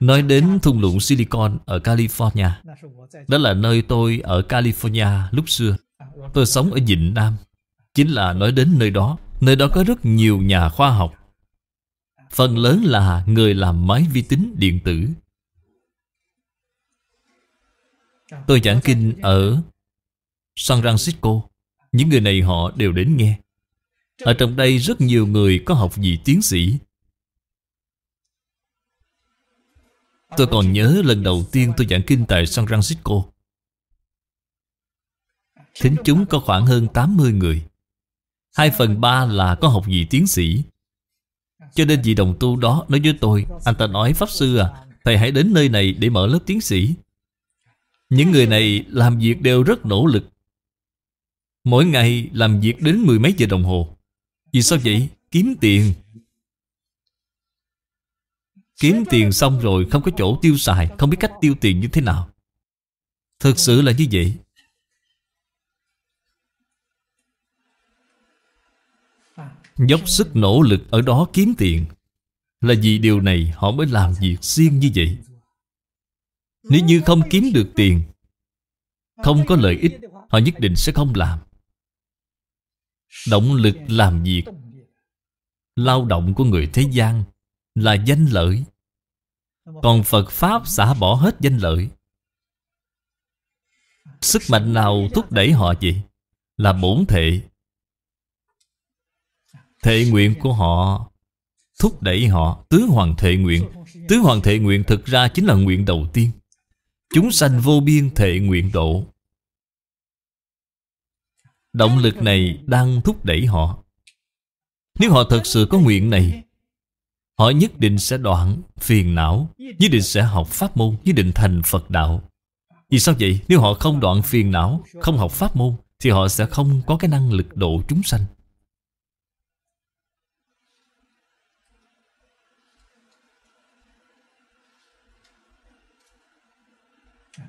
Nói đến thung lũng Silicon ở California Đó là nơi tôi ở California lúc xưa. Tôi sống ở Vịnh Nam. Chính là nói đến nơi đó Nơi đó có rất nhiều nhà khoa học. Phần lớn là người làm máy vi tính điện tử. Tôi giảng kinh ở San Francisco. Những người này họ đều đến nghe. Ở trong đây rất nhiều người có học vị tiến sĩ. Tôi còn nhớ lần đầu tiên tôi giảng kinh tại San Francisco. Thính chúng có khoảng hơn 80 người. Hai phần ba là có học vị tiến sĩ. Cho nên vị đồng tu đó nói với tôi, Anh ta nói, Pháp Sư à Thầy hãy đến nơi này để mở lớp tiến sĩ. Những người này làm việc đều rất nỗ lực. Mỗi ngày làm việc đến mười mấy giờ đồng hồ. Vì sao vậy? Kiếm tiền. Kiếm tiền xong rồi không có chỗ tiêu xài, Không biết cách tiêu tiền như thế nào. Thực sự là như vậy. Dốc sức nỗ lực ở đó kiếm tiền. Là vì điều này họ mới làm việc siêng như vậy. Nếu như không kiếm được tiền, Không có lợi ích, Họ nhất định sẽ không làm. Động lực làm việc, Lao động của người thế gian Là danh lợi. Còn Phật Pháp xả bỏ hết danh lợi. Sức mạnh nào thúc đẩy họ vậy? Là bổn thể Thệ nguyện của họ, Thúc đẩy họ. Tứ hoàng thệ nguyện. Tứ hoàng thệ nguyện thực ra chính là nguyện đầu tiên. Chúng sanh vô biên thệ nguyện độ. Động lực này đang thúc đẩy họ. Nếu họ thật sự có nguyện này, Họ nhất định sẽ đoạn phiền não, Nhất định sẽ học pháp môn, Nhất định thành Phật đạo. Vì sao vậy? Nếu họ không đoạn phiền não, Không học pháp môn, Thì họ sẽ không có cái năng lực độ chúng sanh.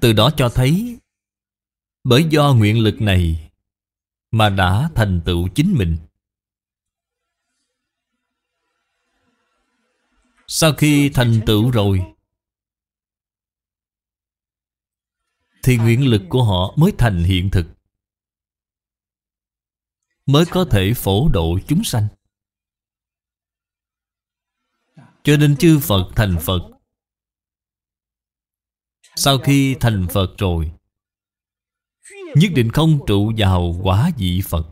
Từ đó cho thấy, Bởi do nguyện lực này Mà đã thành tựu chính mình. Sau khi thành tựu rồi, Thì nguyện lực của họ mới thành hiện thực, Mới có thể phổ độ chúng sanh. Cho nên chư Phật thành Phật sau khi thành Phật rồi, Nhất định không trụ vào quả vị Phật.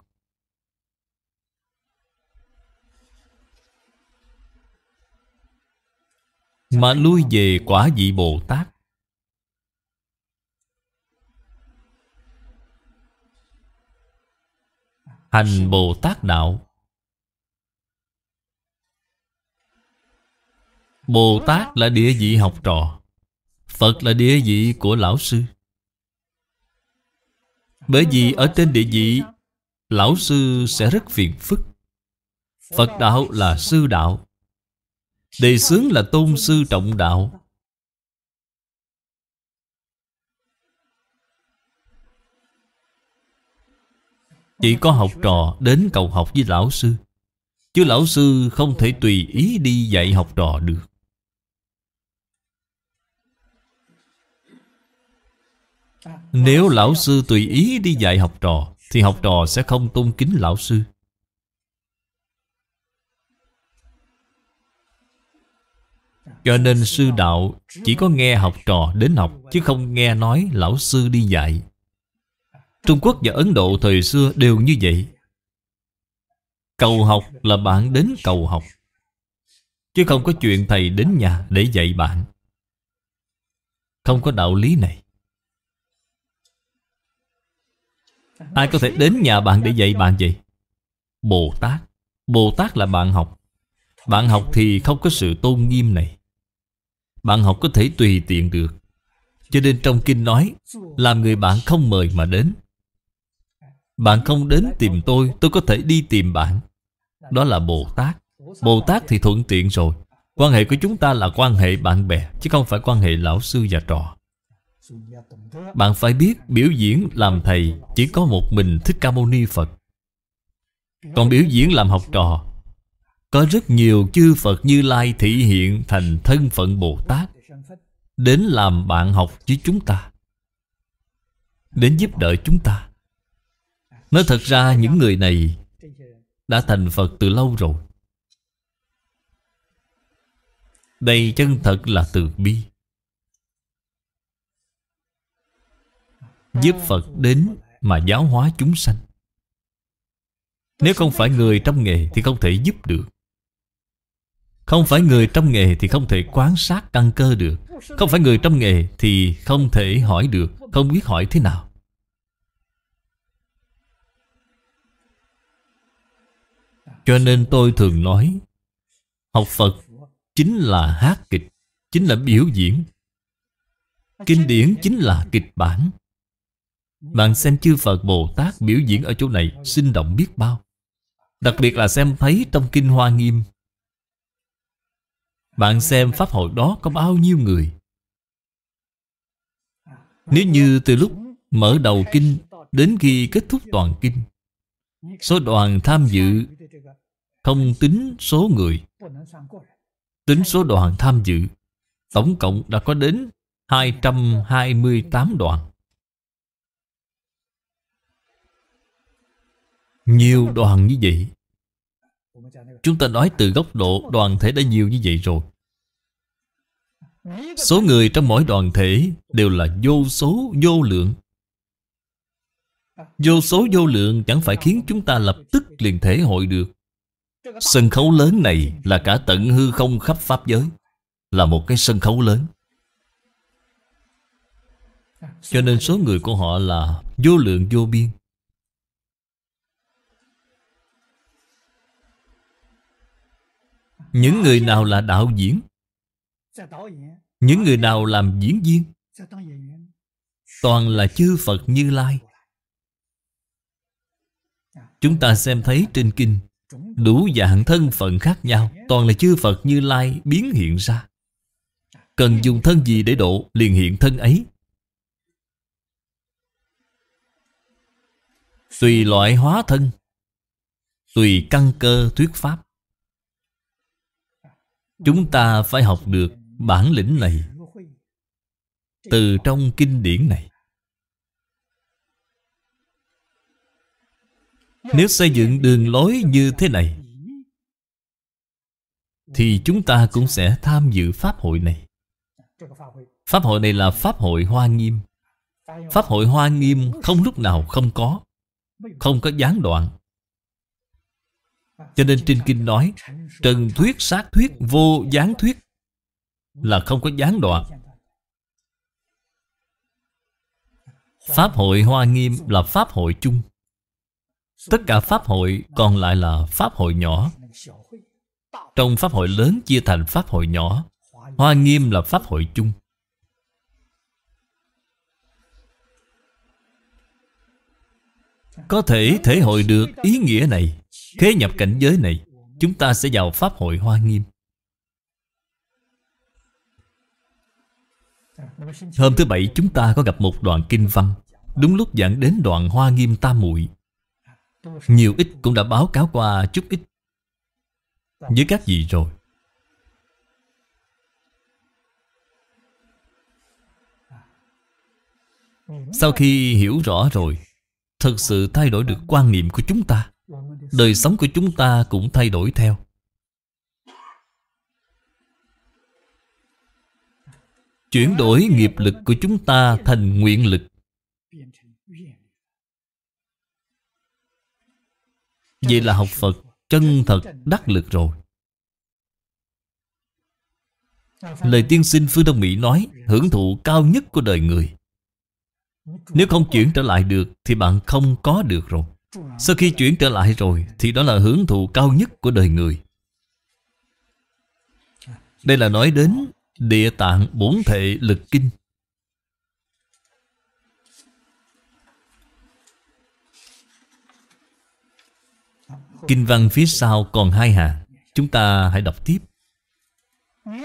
Mà lui về quả vị Bồ Tát. Hành Bồ Tát Đạo. Bồ Tát là địa vị học trò. Phật là địa vị của lão sư. Bởi vì ở trên địa vị, Lão sư sẽ rất phiền phức. Phật đạo là sư đạo. Đề xướng là tôn sư trọng đạo. Chỉ có học trò đến cầu học với lão sư, Chứ lão sư không thể tùy ý đi dạy học trò được. Nếu lão sư tùy ý đi dạy học trò, Thì học trò sẽ không tôn kính lão sư. Cho nên sư đạo chỉ có nghe học trò đến học, Chứ không nghe nói lão sư đi dạy. Trung Quốc và Ấn Độ thời xưa đều như vậy. Cầu học là bạn đến cầu học, Chứ không có chuyện thầy đến nhà để dạy bạn. Không có đạo lý này. Ai có thể đến nhà bạn để dạy bạn vậy? Bồ Tát Bồ Tát là bạn học. Bạn học thì không có sự tôn nghiêm này. Bạn học có thể tùy tiện được. Cho nên trong kinh nói, Làm người bạn không mời mà đến. Bạn không đến tìm tôi Tôi có thể đi tìm bạn. Đó là Bồ Tát Bồ Tát thì thuận tiện rồi. Quan hệ của chúng ta là quan hệ bạn bè, Chứ không phải quan hệ lão sư và trò. Bạn phải biết biểu diễn làm thầy Chỉ có một mình Thích Ca Mâu Ni Phật. Còn biểu diễn làm học trò, Có rất nhiều chư Phật Như Lai thị hiện thành thân phận Bồ Tát Đến làm bạn học với chúng ta, Đến giúp đỡ chúng ta. Nói thật ra, những người này Đã thành Phật từ lâu rồi. Đây chân thật là từ bi. Giúp Phật đến mà giáo hóa chúng sanh. Nếu không phải người trong nghề thì không thể giúp được. Không phải người trong nghề thì không thể quan sát căn cơ được. Không phải người trong nghề thì không thể hỏi được, Không biết hỏi thế nào. Cho nên tôi thường nói, Học Phật chính là hát kịch, chính là biểu diễn. Kinh điển chính là kịch bản bạn xem chư Phật Bồ Tát biểu diễn ở chỗ này, sinh động biết bao. Đặc biệt là xem thấy trong Kinh Hoa Nghiêm. Bạn xem Pháp hội đó có bao nhiêu người. Nếu như từ lúc mở đầu Kinh Đến khi kết thúc toàn Kinh, Số đoàn tham dự Không tính số người. Tính số đoàn tham dự, Tổng cộng đã có đến 228 đoàn. Nhiều đoàn như vậy. Chúng ta nói từ góc độ đoàn thể đã nhiều như vậy rồi. Số người trong mỗi đoàn thể đều là vô số, vô lượng. Vô số, vô lượng chẳng phải khiến chúng ta lập tức liền thể hội được. Sân khấu lớn này là cả tận hư không khắp Pháp giới, Là một cái sân khấu lớn. Cho nên số người của họ là vô lượng, vô biên. Những người nào là đạo diễn? Những người nào làm diễn viên? Toàn là chư Phật Như Lai. Chúng ta xem thấy trên kinh, Đủ dạng thân phận khác nhau. Toàn là chư Phật Như Lai biến hiện ra. Cần dùng thân gì để độ, liền hiện thân ấy. Tùy loại hóa thân, Tùy căn cơ thuyết pháp. Chúng ta phải học được bản lĩnh này Từ trong kinh điển này. Nếu xây dựng đường lối như thế này, Thì chúng ta cũng sẽ tham dự Pháp hội này. Pháp hội này là Pháp hội Hoa Nghiêm. Pháp hội Hoa Nghiêm không lúc nào không có Không có gián đoạn. Cho nên trên kinh nói, Trần thuyết, sát thuyết, vô gián thuyết Là không có gián đoạn. Pháp hội Hoa Nghiêm là Pháp hội chung. Tất cả Pháp hội còn lại là Pháp hội nhỏ. Trong Pháp hội lớn chia thành Pháp hội nhỏ, Hoa Nghiêm là Pháp hội chung. Có thể thể hội được ý nghĩa này. Khế nhập cảnh giới này, Chúng ta sẽ vào Pháp hội Hoa Nghiêm. Hôm thứ Bảy, chúng ta có gặp một đoạn kinh văn. Đúng lúc dẫn đến đoạn Hoa Nghiêm Tam Muội. Nhiều ít cũng đã báo cáo qua chút ít. Với các vị rồi. Sau khi hiểu rõ rồi Thực sự thay đổi được quan niệm của chúng ta. Đời sống của chúng ta cũng thay đổi theo. Chuyển đổi nghiệp lực của chúng ta thành nguyện lực. Vậy là học Phật chân thật đắc lực rồi. Lời tiên sinh Phương Đông Mỹ nói, Hưởng thụ cao nhất của đời người. Nếu không chuyển trở lại được Thì bạn không có được rồi. Sau khi chuyển trở lại rồi, Thì đó là hưởng thụ cao nhất của đời người. Đây là nói đến Địa tạng bổn thệ lực kinh. Kinh văn phía sau còn hai hàng Chúng ta hãy đọc tiếp.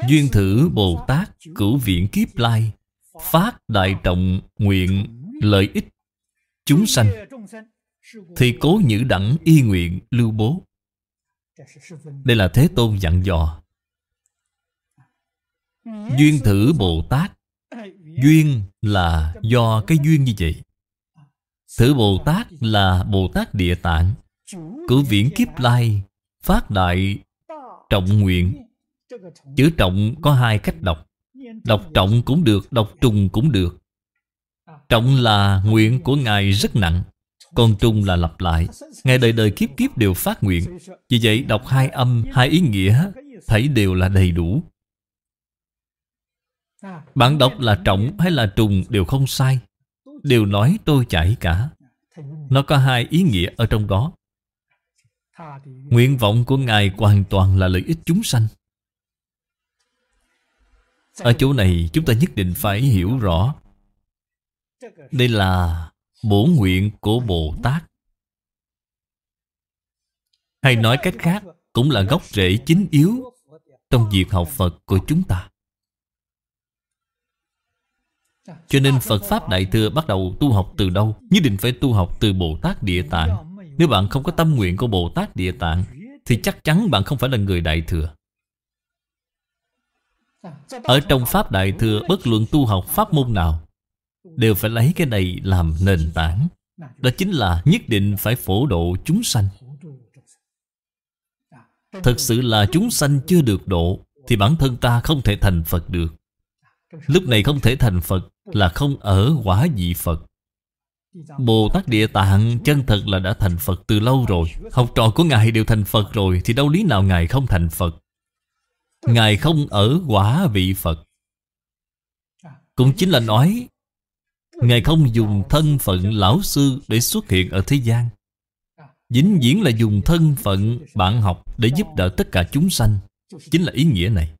Duyên thử Bồ Tát Cửu viện kiếp lai, Phát đại trọng nguyện Lợi ích, Chúng sanh. Thì cố nhữ đẳng y nguyện, lưu bố. Đây là Thế Tôn dặn dò. Duyên thử Bồ Tát. Duyên là do cái duyên như vậy. Thử Bồ Tát là Bồ Tát Địa Tạng. Cử viễn kiếp lai, Phát đại trọng nguyện. Chữ trọng có hai cách đọc. Đọc trọng cũng được, Đọc trùng cũng được. Trọng là nguyện của Ngài rất nặng. Còn trung là lặp lại. Ngài đời đời kiếp kiếp đều phát nguyện. Vì vậy đọc hai âm, hai ý nghĩa Thấy đều là đầy đủ. Bạn đọc là trọng hay là trùng đều không sai. Đều nói tôi chảy cả. Nó có hai ý nghĩa ở trong đó. Nguyện vọng của Ngài hoàn toàn là lợi ích chúng sanh. Ở chỗ này chúng ta nhất định phải hiểu rõ. Đây là bổ nguyện của Bồ Tát. Hay nói cách khác, Cũng là gốc rễ chính yếu Trong việc học Phật của chúng ta. Cho nên Phật Pháp Đại Thừa bắt đầu tu học từ đâu? Nhất định phải tu học từ Bồ Tát Địa Tạng. Nếu bạn không có tâm nguyện của Bồ Tát Địa Tạng, Thì chắc chắn bạn không phải là người Đại Thừa. Ở trong Pháp Đại Thừa, Bất luận tu học pháp môn nào Đều phải lấy cái này làm nền tảng. Đó chính là nhất định phải phổ độ chúng sanh. Thật sự là chúng sanh chưa được độ, Thì bản thân ta không thể thành Phật được. Lúc này không thể thành Phật Là không ở quả vị Phật. Bồ Tát Địa Tạng chân thật là đã thành Phật từ lâu rồi. Học trò của Ngài đều thành Phật rồi, Thì đâu lý nào Ngài không thành Phật? Ngài không ở quả vị Phật. Cũng chính là nói Ngài không dùng thân phận lão sư để xuất hiện ở thế gian. Dính diễn là dùng thân phận bạn học để giúp đỡ tất cả chúng sanh. Chính là ý nghĩa này.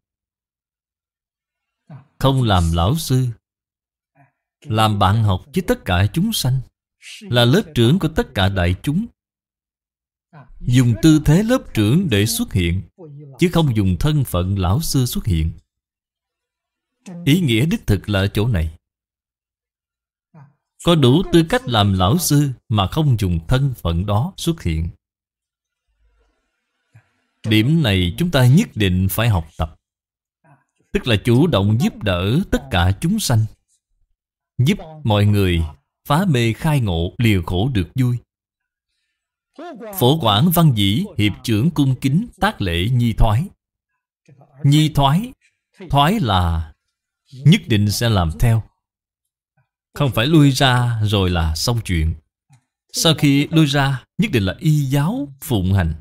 Không làm lão sư, làm bạn học với tất cả chúng sanh, Là lớp trưởng của tất cả đại chúng. Dùng tư thế lớp trưởng để xuất hiện, Chứ không dùng thân phận lão sư xuất hiện. Ý nghĩa đích thực là ở chỗ này. Có đủ tư cách làm lão sư Mà không dùng thân phận đó xuất hiện. Điểm này chúng ta nhất định phải học tập. Tức là chủ động giúp đỡ tất cả chúng sanh. Giúp mọi người phá mê khai ngộ liều khổ được vui. Phổ quản văn dĩ, Hiệp trưởng cung kính tác lễ nhi thoái. Nhi thoái Thoái là Nhất định sẽ làm theo. Không phải lui ra rồi là xong chuyện. Sau khi lui ra Nhất định là y giáo phụng hành.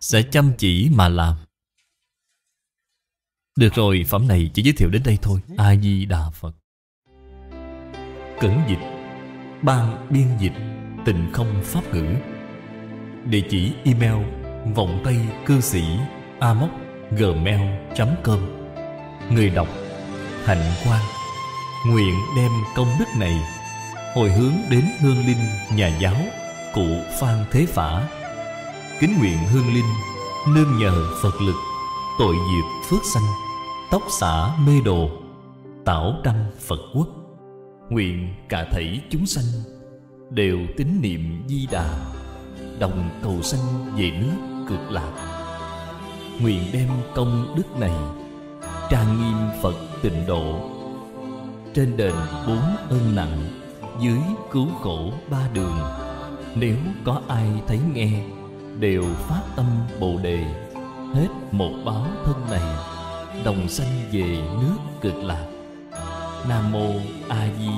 Sẽ chăm chỉ mà làm. Được rồi, phẩm này chỉ giới thiệu đến đây thôi. A-di-đà Phật. Cẩn dịch. Ban biên dịch. Tịnh không pháp ngữ. Địa chỉ email Vọng Tây Cư Sĩ A Móc Gmail.com Người đọc. Hạnh Quang. Nguyện đem công đức này Hồi hướng đến hương linh nhà giáo, Cụ Phan Thế Phả. Kính nguyện hương linh, Nương nhờ Phật lực, Tội diệt phước sanh, tóc xả mê đồ, tảo đăng phật quốc. Nguyện cả thảy chúng sanh đều tín niệm di đà, đồng cầu sanh về nước cực lạc. Nguyện đem công đức này trang nghiêm phật tịnh độ trên đền bốn ơn nặng, Dưới cứu khổ ba đường. Nếu có ai thấy nghe, Đều phát tâm Bồ Đề. Hết một báo thân này, Đồng sanh về nước cực lạc. Nam Mô A Di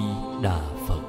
Đà Phật.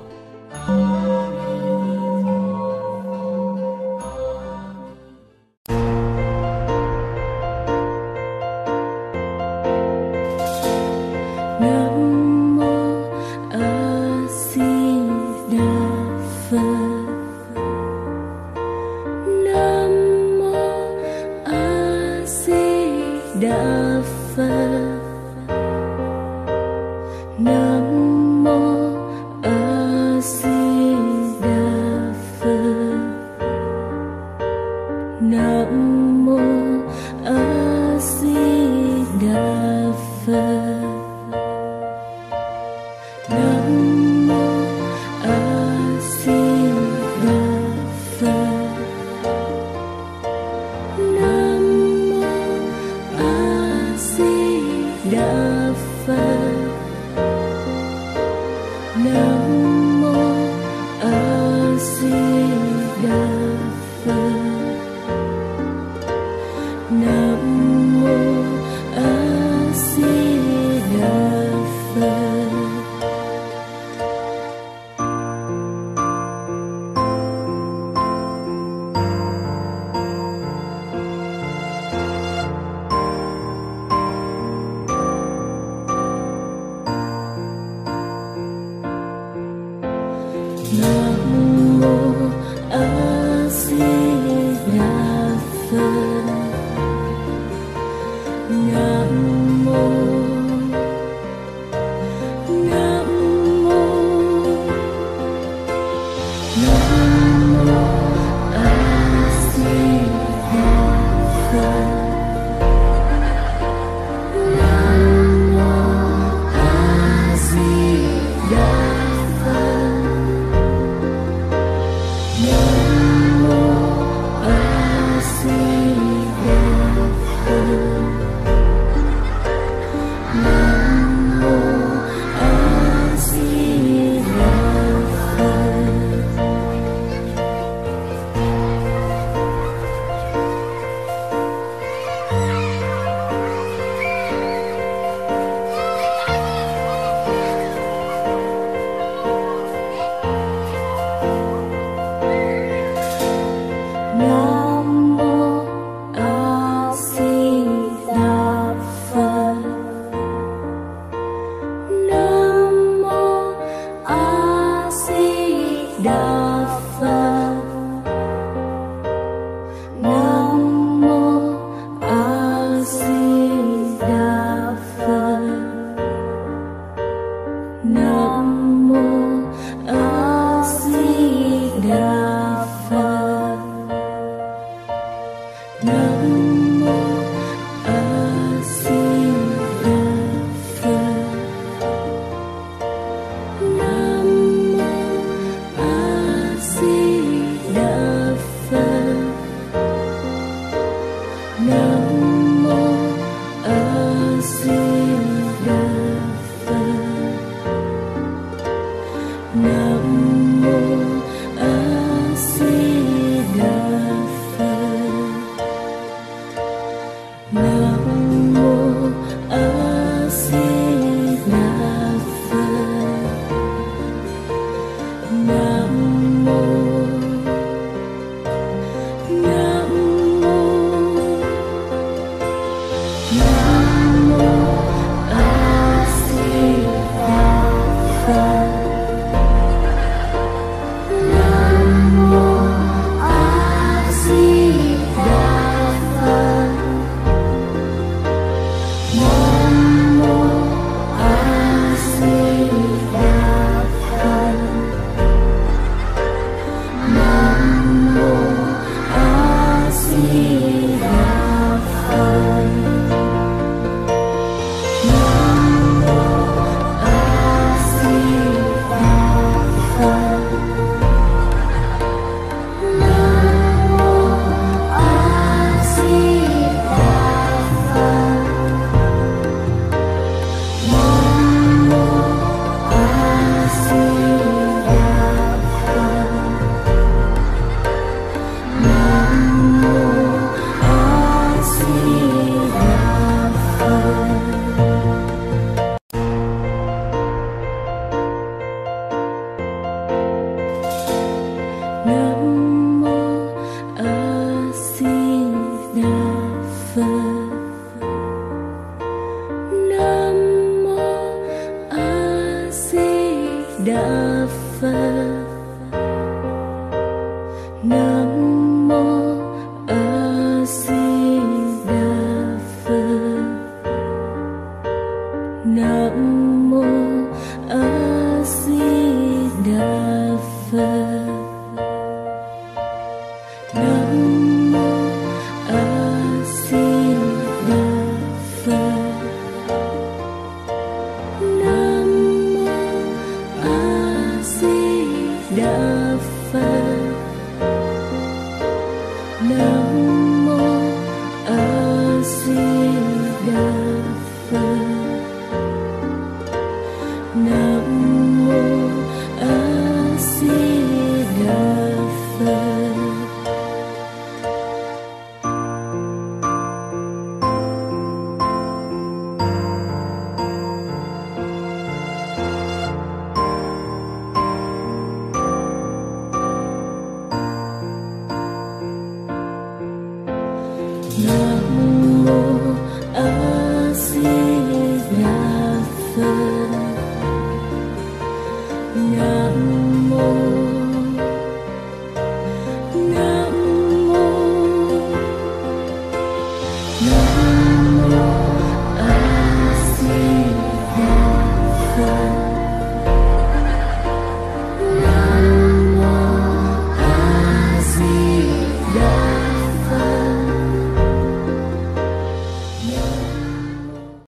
No.